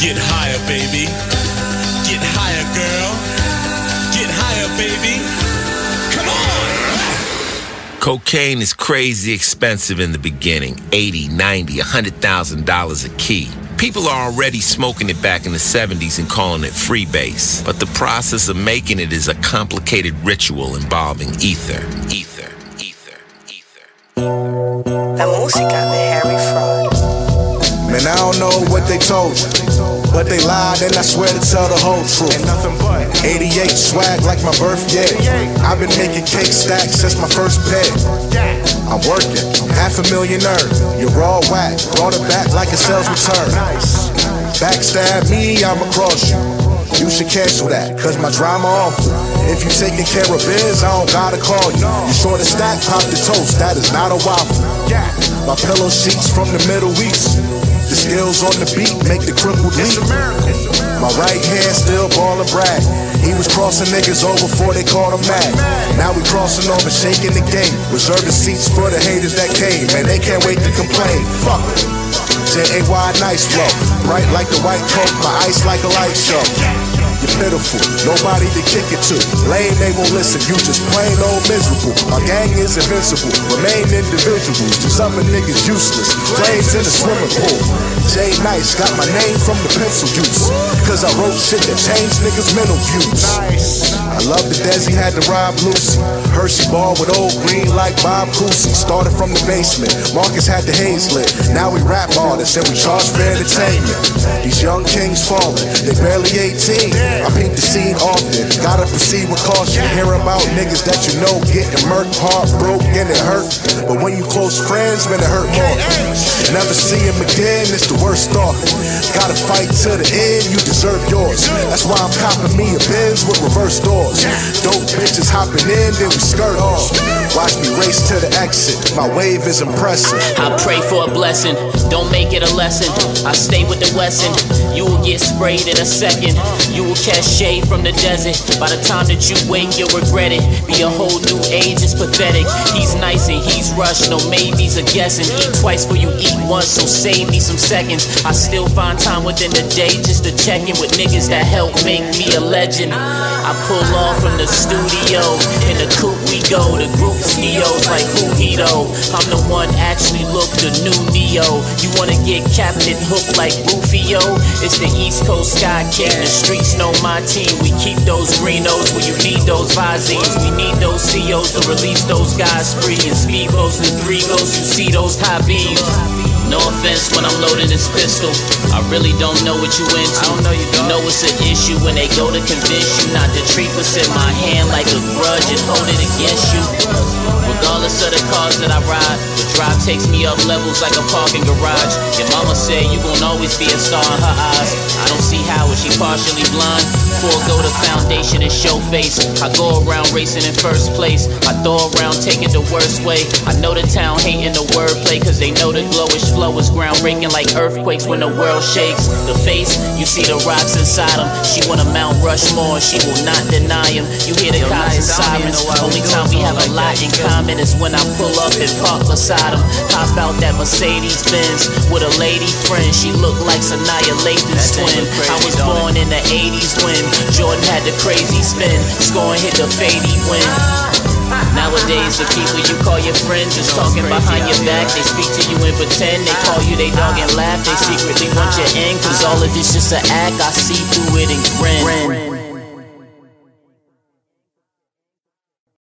Get higher, baby. Get higher, girl. Get higher, baby. Come on! Cocaine is crazy expensive in the beginning 80, 90, $100,000 a key. People are already smoking it back in the 70s and calling it freebase. But the process of making it is a complicated ritual involving ether, ether, ether, ether. La música de Harry Fraud. Man, I don't know what they told you, but they lied and I swear to tell the whole truth. And nothing but 88 swag like my birth year. I've been making cake stacks since my first pay. I'm working, half a millionaire. You're all whack, brought it back like a sales return. Backstab me, I'ma cross you. You should cancel that, cause my drama awful. If you taking care of biz, I don't gotta call you. You short a stack, pop the toast, that is not a waffle. My pillow sheets from the Middle East. The skills on the beat make the crippled leap. My right hand still ballin' brag. He was crossing niggas over before they called him mad. Now we crossing over, shaking the game. Reserving seats for the haters that came, and they can't wait to complain. Fuck it. J-A-Y, nice flow. Bright like the white coat, my ice like a light show. You're pitiful, nobody to kick it to. Lame, they won't listen, you just plain old miserable. My gang is invincible, remain individuals. These other niggas useless, flames in the swimming pool. Jay Nice got my name from the pencil use. Cause I wrote shit that changed niggas' mental views. Nice. I love the Desi had to rob Lucy. Hershey ball with old green like Bob Cousy. Started from the basement. Marcus had the haze lit. Now we rap artists and we charge for entertainment. These young kings falling. They barely 18. I paint the scene often. Gotta proceed with caution. Hear about niggas that you know getting murked, heartbroken, and it hurt. But when you close friends, man, it hurt more. Never see him again, it's the worst thought. Gotta fight to the end, you deserve yours. That's why I'm copping me a Benz with reverse doors. Dope bitches hopping in, then we skirt off. Watch me race to the exit, my wave is impressive. I pray for a blessing, don't make it a lesson. I stay with the Wesson, you will get sprayed in a second. You will catch shade from the desert. By the time that you wake, you'll regret it. Be a whole new age, it's pathetic. He's nice and he's rushed, no maybes or guessing. Eat twice for you eat once, so save me some seconds. I still find time within the day just to check in with niggas that help make me a legend. I pull off from the studio, in the coupe we go. The group CEOs like who he though. I'm the one actually look the new Neo. You wanna get Captain hooked like Rufio? It's the East Coast Sky King. The streets know my team. We keep those greenos when you need those Visines. We need those CEOs to release those guys free. And speedboats and three goes, you see those high beams. No offense when I'm loading this pistol. I really don't know what you into. I don't know you, know it's an issue when they go to convince you not to treat what's in my hand like a grudge and hold it against you. Regardless of the cars that I ride, the drive takes me up levels like a parking garage. Your mama said you gon' always be a star in her eyes. I don't see how is she partially blind. Forego the foundation and show face. I go around racing in first place. I throw around taking the worst way. I know the town hating the wordplay, cause they know the glowish flow is groundbreaking like earthquakes when the world shakes. The face, you see the rocks inside him. She wanna Mount Rushmore, she will not deny him. You hear the cops and sirens. Only time we have a lot in common is when I pull up and park beside him. Hop out that Mercedes Benz with a lady friend. She looked like Sanaa Lathan's twin. I was born in the 80s when Jordan had the crazy spin. Scoring hit the fadey win. Nowadays, the people you call your friends is talking behind your back. They speak to you and pretend. They call you they dog and laugh. They secretly want your end. Cause all of this just an act. I see through it and grin.